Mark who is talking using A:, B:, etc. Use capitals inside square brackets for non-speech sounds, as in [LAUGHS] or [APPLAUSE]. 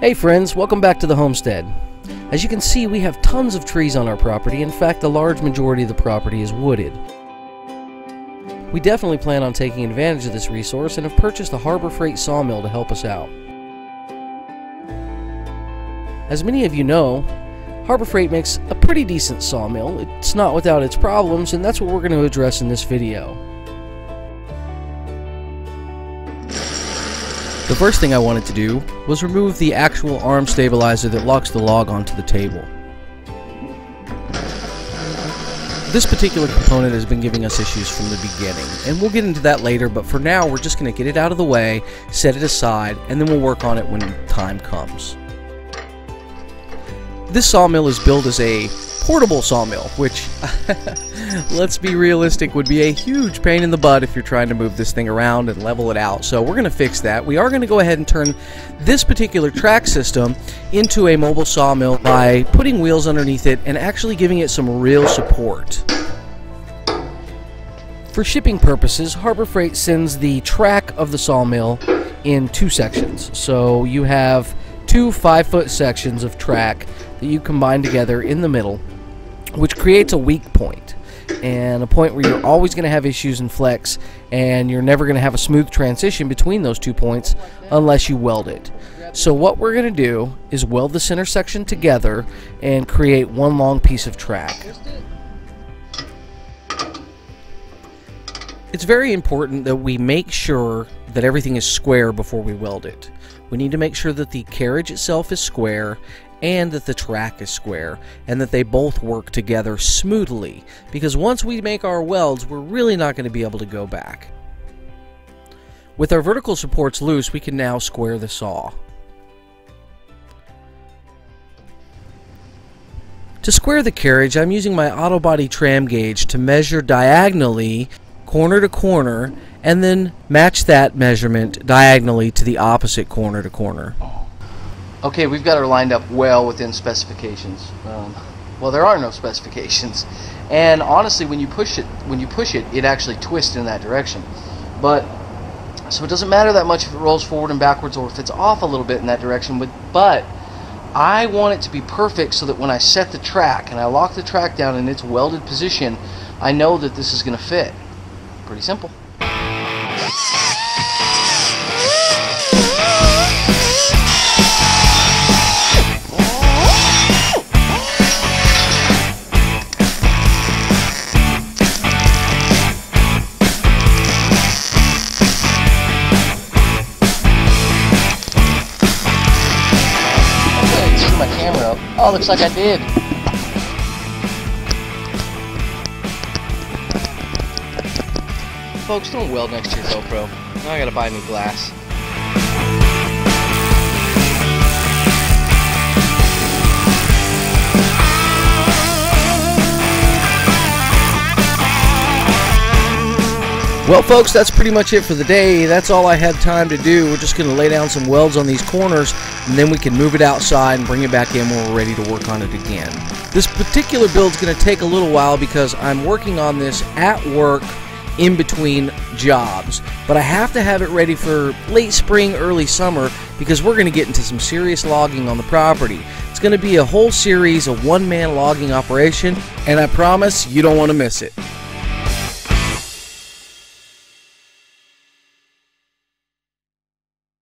A: Hey friends, welcome back to the homestead. As you can see, we have tons of trees on our property. In fact, the large majority of the property is wooded. We definitely plan on taking advantage of this resource and have purchased a Harbor Freight sawmill to help us out. As many of you know, Harbor Freight makes a pretty decent sawmill. It's not without its problems, and that's what we're going to address in this video. The first thing I wanted to do was remove the actual arm stabilizer that locks the log onto the table. This particular component has been giving us issues from the beginning, and we'll get into that later, but for now we're just going to get it out of the way, set it aside, and then we'll work on it when time comes. This sawmill is built as a portable sawmill, which, [LAUGHS] let's be realistic, would be a huge pain in the butt if you're trying to move this thing around and level it out. So we're going to fix that. We are going to go ahead and turn this particular track system into a mobile sawmill by putting wheels underneath it and actually giving it some real support. For shipping purposes, Harbor Freight sends the track of the sawmill in two sections. So you have two five foot sections of track that you combine together in the middle, which creates a weak point and a point where you're always going to have issues in flex and you're never going to have a smooth transition between those two points unless you weld it. So what we're going to do is weld the center section together and create one long piece of track. It's very important that we make sure that everything is square before we weld it. We need to make sure that the carriage itself is square and that the track is square and that they both work together smoothly because once we make our welds we're really not going to be able to go back. With our vertical supports loose we can now square the saw. To square the carriage I'm using my auto body tram gauge to measure diagonally corner to corner and then match that measurement diagonally to the opposite corner to corner. Okay, we've got her lined up well within specifications. Um, well, there are no [LAUGHS] specifications, and honestly, when you push it, when you push it, it actually twists in that direction. But so it doesn't matter that much if it rolls forward and backwards or if it's off a little bit in that direction. But but I want it to be perfect so that when I set the track and I lock the track down in its welded position, I know that this is going to fit. Pretty simple. Oh, looks like I did. Folks, don't weld next to your GoPro. Now I gotta buy new glass. Well, folks, that's pretty much it for the day. That's all I had time to do. We're just going to lay down some welds on these corners, and then we can move it outside and bring it back in when we're ready to work on it again. This particular build is going to take a little while because I'm working on this at work in between jobs. But I have to have it ready for late spring, early summer because we're going to get into some serious logging on the property. It's going to be a whole series, a one-man logging operation, and I promise you don't want to miss it.